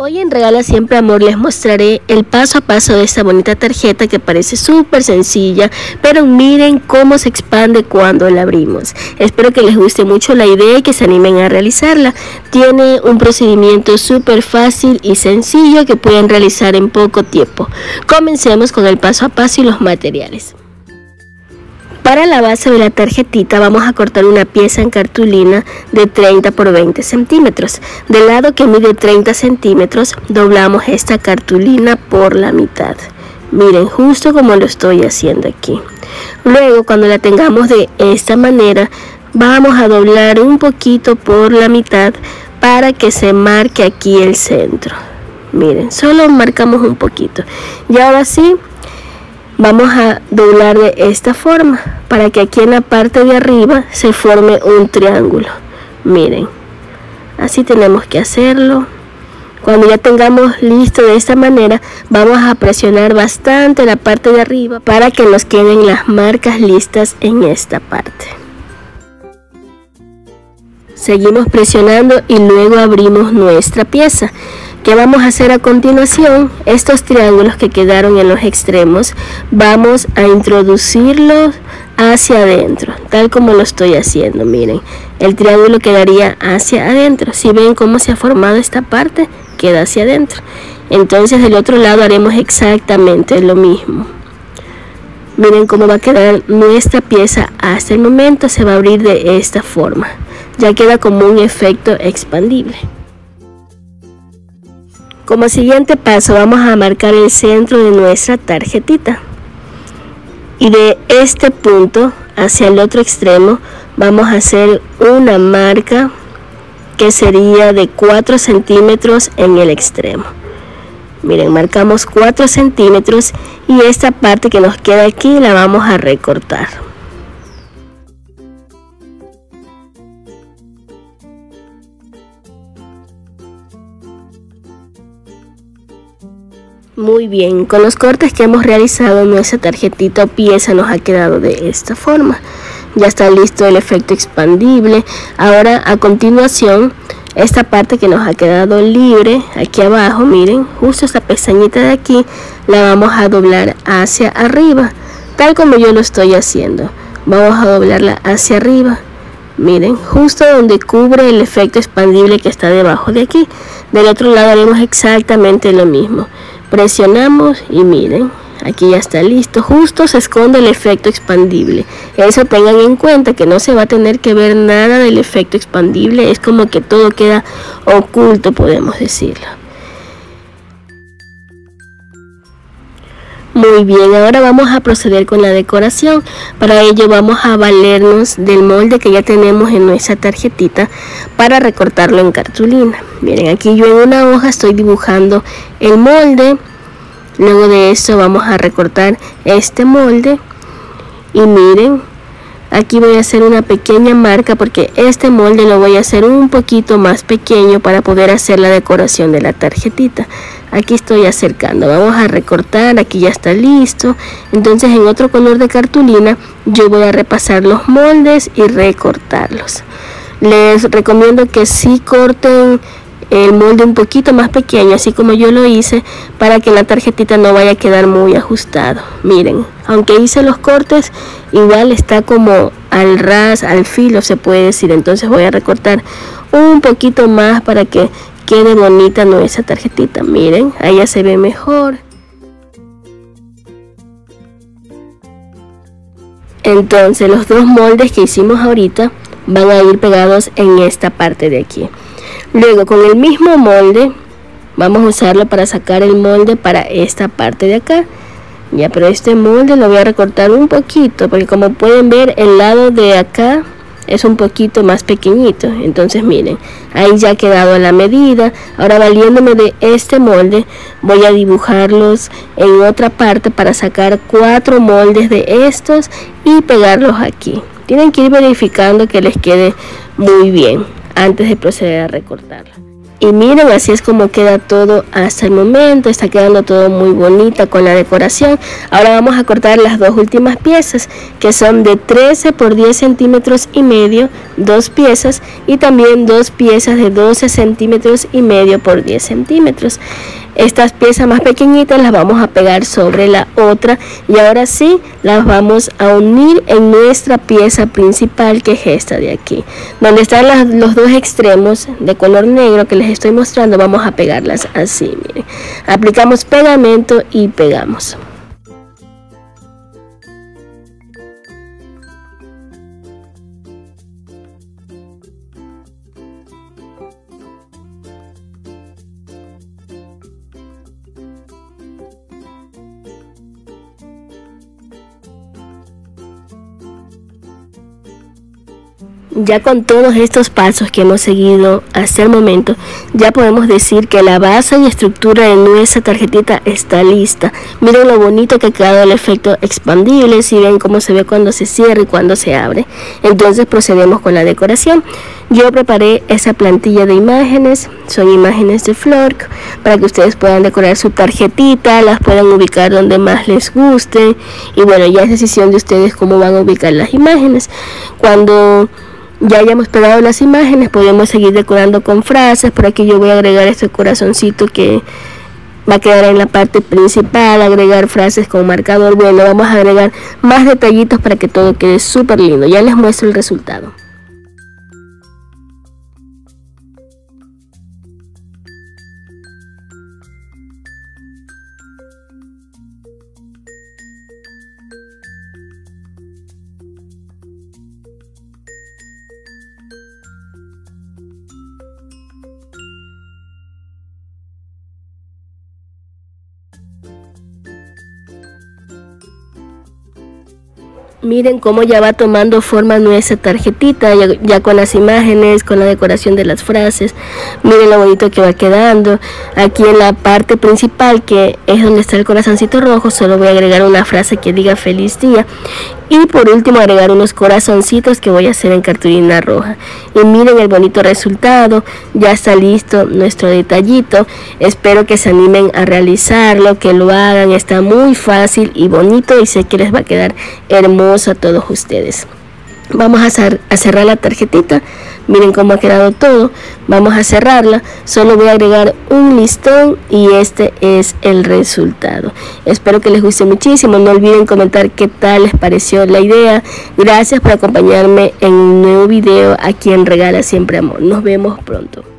Hoy en Regala Siempre Amor les mostraré el paso a paso de esta bonita tarjeta que parece súper sencilla, pero miren cómo se expande cuando la abrimos. Espero que les guste mucho la idea y que se animen a realizarla. Tiene un procedimiento súper fácil y sencillo que pueden realizar en poco tiempo. Comencemos con el paso a paso y los materiales. Para la base de la tarjetita vamos a cortar una pieza en cartulina de 30 por 20 centímetros. Del lado que mide 30 centímetros doblamos esta cartulina por la mitad. Miren, justo como lo estoy haciendo aquí. Luego cuando la tengamos de esta manera vamos a doblar un poquito por la mitad para que se marque aquí el centro. Miren, solo marcamos un poquito. Y ahora sí Vamos a doblar de esta forma para que aquí en la parte de arriba se forme un triángulo. Miren, así tenemos que hacerlo. Cuando ya tengamos listo de esta manera, vamos a presionar bastante la parte de arriba para que nos queden las marcas listas en esta parte. Seguimos presionando y luego abrimos nuestra pieza. ¿Qué vamos a hacer a continuación? Estos triángulos que quedaron en los extremos, vamos a introducirlos hacia adentro, tal como lo estoy haciendo. Miren, el triángulo quedaría hacia adentro. Si ven cómo se ha formado esta parte, queda hacia adentro. Entonces del otro lado haremos exactamente lo mismo. Miren cómo va a quedar nuestra pieza hasta el momento. Se va a abrir de esta forma. Ya queda como un efecto expandible. Como siguiente paso vamos a marcar el centro de nuestra tarjetita. Y de este punto hacia el otro extremo vamos a hacer una marca que sería de 4 centímetros en el extremo. Miren, marcamos 4 centímetros y esta parte que nos queda aquí la vamos a recortar. Muy bien, con los cortes que hemos realizado nuestra tarjetita pieza nos ha quedado de esta forma. Ya está listo el efecto expandible. Ahora a continuación, esta parte que nos ha quedado libre, aquí abajo, miren, justo esta pestañita de aquí, la vamos a doblar hacia arriba, tal como yo lo estoy haciendo. Vamos a doblarla hacia arriba. Miren, justo donde cubre el efecto expandible que está debajo de aquí. Del otro lado haremos exactamente lo mismo presionamos y miren aquí ya está listo. Justo se esconde el efecto expandible. Eso tengan en cuenta que no se va a tener que ver nada del efecto expandible. Es como que todo queda oculto podemos decirlo Muy bien, ahora vamos a proceder con la decoración. Para ello vamos a valernos del molde que ya tenemos en nuestra tarjetita para recortarlo en cartulina. Miren, aquí yo en una hoja estoy dibujando el molde. Luego de eso vamos a recortar este molde. Y miren, aquí voy a hacer una pequeña marca porque este molde lo voy a hacer un poquito más pequeño para poder hacer la decoración de la tarjetita. Aquí estoy acercando. Vamos a recortar. Aquí ya está listo. Entonces en otro color de cartulina yo voy a repasar los moldes y recortarlos. Les recomiendo que sí corten el molde un poquito más pequeño así como yo lo hice para que la tarjetita no vaya a quedar muy ajustado miren aunque hice los cortes igual está como al ras al filo se puede decir entonces voy a recortar un poquito más para que quede bonita nuestra tarjetita. Miren, ahí se ve mejor. Entonces los dos moldes que hicimos ahorita van a ir pegados en esta parte de aquí. Luego con el mismo molde vamos a usarlo para sacar el molde para esta parte de acá. Ya, pero este molde lo voy a recortar un poquito porque como pueden ver el lado de acá es un poquito más pequeñito. Entonces miren ahí ya ha quedado la medida. Ahora valiéndome de este molde voy a dibujarlos en otra parte para sacar cuatro moldes de estos y pegarlos aquí. Tienen que ir verificando que les quede muy bien antes de proceder a recortarla Y miren, así es como queda todo hasta el momento. Está quedando todo muy bonita con la decoración. Ahora vamos a cortar las dos últimas piezas, que son de 13 por 10 centímetros y medio, dos piezas, y también dos piezas de 12 centímetros y medio por 10 centímetros. Estas piezas más pequeñitas las vamos a pegar sobre la otra y ahora sí las vamos a unir en nuestra pieza principal que es esta de aquí. Donde están los dos extremos de color negro que les estoy mostrando vamos a pegarlas así, miren. Aplicamos pegamento y pegamos. Ya con todos estos pasos que hemos seguido hasta el momento, ya podemos decir que la base y estructura de nuestra tarjetita está lista. Miren lo bonito que ha quedado el efecto expandible, si ven cómo se ve cuando se cierra y cuando se abre. Entonces procedemos con la decoración. Yo preparé esa plantilla de imágenes, son imágenes de Flork, para que ustedes puedan decorar su tarjetita, las puedan ubicar donde más les guste. Y bueno, ya es decisión de ustedes cómo van a ubicar las imágenes. Cuando ya hayamos pegado las imágenes, podemos seguir decorando con frases. Por aquí yo voy a agregar este corazoncito que va a quedar en la parte principal, agregar frases con marcador. Bueno, vamos a agregar más detallitos para que todo quede súper lindo. Ya les muestro el resultado. Miren cómo ya va tomando forma nuestra tarjetita, ya, con las imágenes, con la decoración de las frases. Miren lo bonito que va quedando. Aquí en la parte principal, que es donde está el corazoncito rojo, solo voy a agregar una frase que diga feliz día. Y por último agregar unos corazoncitos que voy a hacer en cartulina roja. Y miren el bonito resultado. Ya está listo nuestro detallito. Espero que se animen a realizarlo, que lo hagan. Está muy fácil y bonito y sé que les va a quedar hermoso a todos ustedes. Vamos a, cerrar la tarjetita. Miren cómo ha quedado todo. Vamos a cerrarla. Solo voy a agregar un listón y este es el resultado. Espero que les guste muchísimo. No olviden comentar qué tal les pareció la idea. Gracias por acompañarme en un nuevo video aquí en Regala Siempre Amor. Nos vemos pronto.